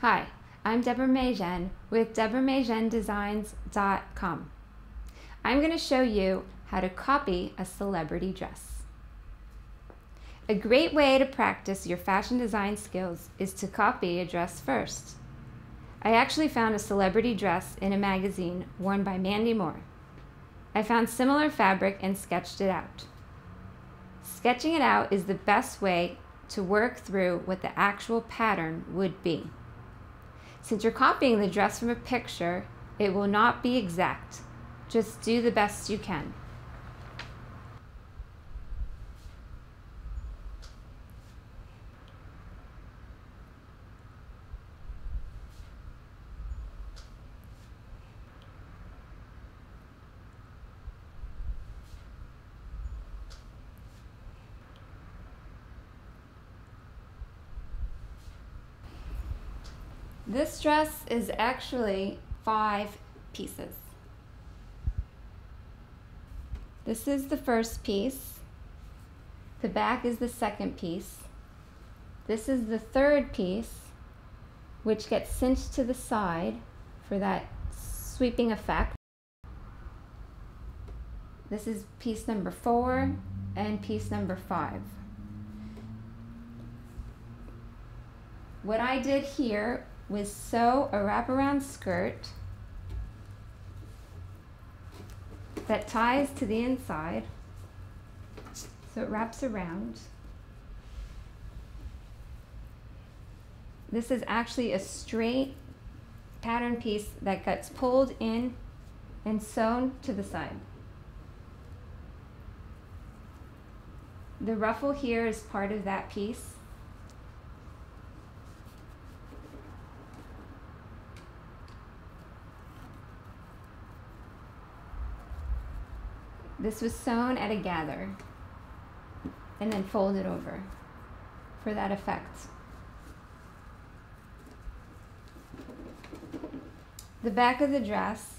Hi, I'm Deborah Majen with deborahmajendesigns.com. I'm going to show you how to copy a celebrity dress. A great way to practice your fashion design skills is to copy a dress first. I actually found a celebrity dress in a magazine worn by Mandy Moore. I found similar fabric and sketched it out. Sketching it out is the best way to work through what the actual pattern would be. Since you're copying the dress from a picture, it will not be exact. Just do the best you can. This dress is actually five pieces. This is the first piece. The back is the second piece. This is the third piece, which gets cinched to the side for that sweeping effect. This is piece number four and piece number five. What I did here was sew a wraparound skirt that ties to the inside so it wraps around. This is actually a straight pattern piece that gets pulled in and sewn to the side. The ruffle here is part of that piece. This was sewn at a gather and then folded over for that effect. The back of the dress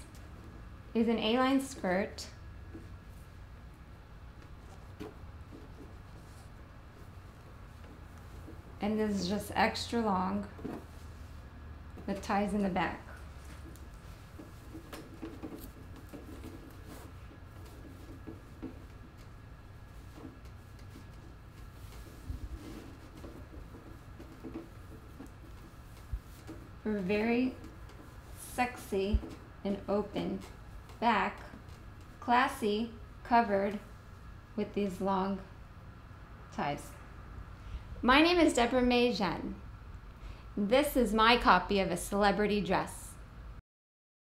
is an A-line skirt and this is just extra long with ties in the back. For very sexy and open back, classy, covered with these long ties. My name is Deborah Majen. This is my copy of a celebrity dress.